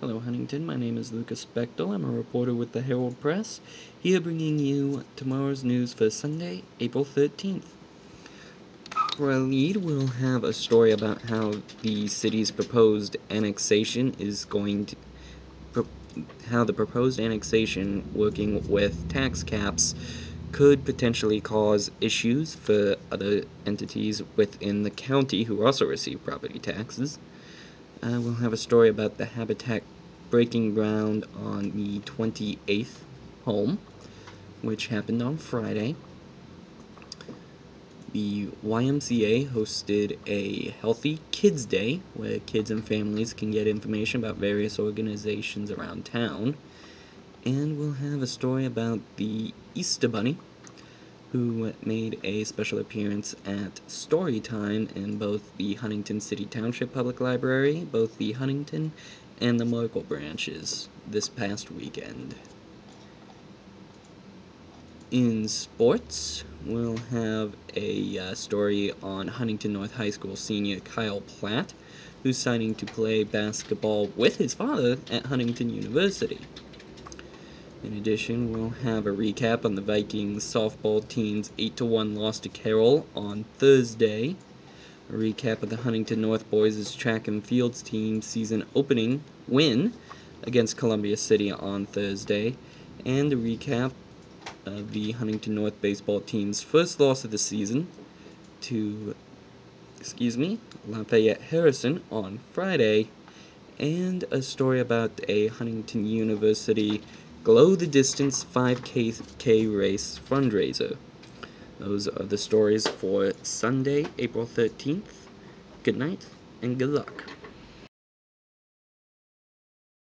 Hello, Huntington. My name is Lucas Bechtel. I'm a reporter with the Herald Press, here bringing you tomorrow's news for Sunday, April 13th. For our lead, we'll have a story about how the city's proposed annexation is going to. how the proposed annexation, working with tax caps, could potentially cause issues for other entities within the county who also receive property taxes. Uh, we'll have a story about the Habitat breaking ground on the 28th home, which happened on Friday. The YMCA hosted a Healthy Kids Day, where kids and families can get information about various organizations around town. And we'll have a story about the Easter Bunny, who made a special appearance at story time in both the Huntington City Township Public Library, both the Huntington and the Markle branches this past weekend. In sports, we'll have a uh, story on Huntington North High School senior Kyle Platt, who's signing to play basketball with his father at Huntington University. In addition, we'll have a recap on the Vikings softball team's 8-1 loss to Carroll on Thursday, a recap of the Huntington North Boys' track and fields team season opening win against Columbia City on Thursday, and a recap of the Huntington North baseball team's first loss of the season to, excuse me, Lafayette Harrison on Friday, and a story about a Huntington University Glow the Distance 5K race fundraiser. Those are the stories for Sunday, April 13th. Good night and good luck.